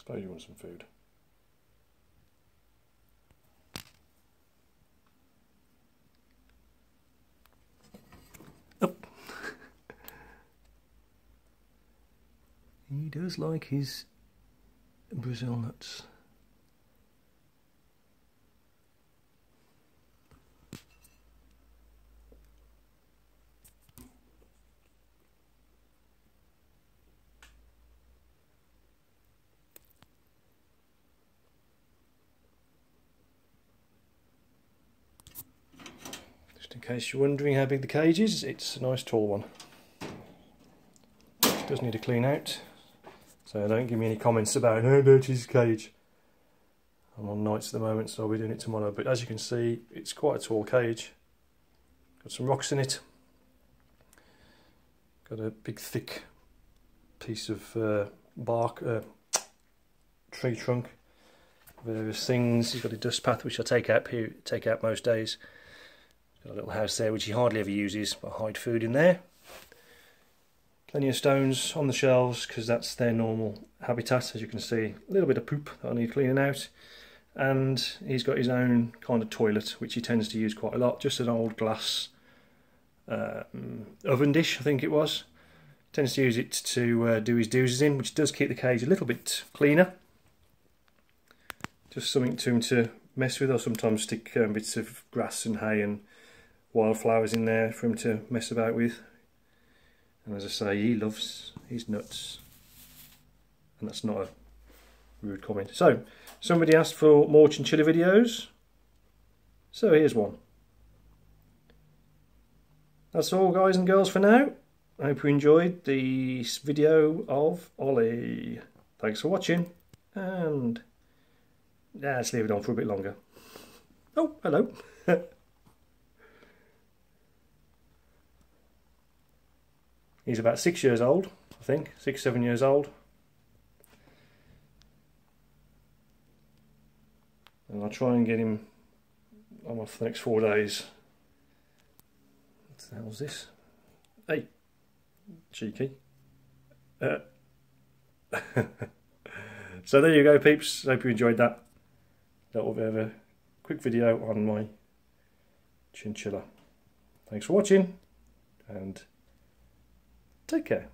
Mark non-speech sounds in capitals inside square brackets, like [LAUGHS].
suppose you want some food. Up. [LAUGHS] he does like his Brazil nuts. Just in case you're wondering how big the cage is, it's a nice tall one. It does need a clean out, so don't give me any comments about how dirty is cage. I'm on nights at the moment, so I'll be doing it tomorrow. But as you can see, it's quite a tall cage. Got some rocks in it. Got a big, thick piece of uh, bark, uh, tree trunk, various things. He's got a dust bath, which I take out here take out most days. Got a little house there, which he hardly ever uses, but hide food in there. Plenty of stones on the shelves because that's their normal habitat. As you can see, a little bit of poop that I need cleaning out. And he's got his own kind of toilet, which he tends to use quite a lot. Just an old glass um, oven dish, I think it was. Tends to use it to uh, do his doozies in, which does keep the cage a little bit cleaner. Just something to him to mess with, or sometimes stick um, bits of grass and hay and wildflowers in there for him to mess about with. And as I say, he loves his nuts. And that's not a rude comment. So, somebody asked for more chinchilla videos. So here's one. That's all guys and girls for now. I hope you enjoyed this video of Ollie. Thanks for watching and yeah, let's leave it on for a bit longer. Oh, hello. [LAUGHS] He's about six years old, I think, six, seven years old. And I'll try and get him on for the next four days. What the hell's this? Hey, cheeky. Uh. [LAUGHS] so there you go, peeps. Hope you enjoyed that. Little bit of a quick video on my chinchilla. Thanks for watching and Take care.